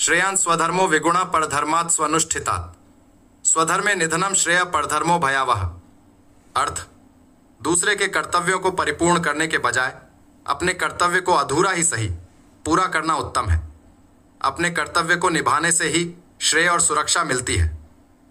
श्रेयान स्वधर्मो विगुणा परधर्मात् स्वनुष्ठितात्। स्वधर्मे निधनम श्रेय परधर्मो भयावह। अर्थ, दूसरे के कर्तव्यों को परिपूर्ण करने के बजाय, अपने कर्तव्य को अधूरा ही सही, पूरा करना उत्तम है। अपने कर्तव्य को निभाने से ही श्रेय और सुरक्षा मिलती है।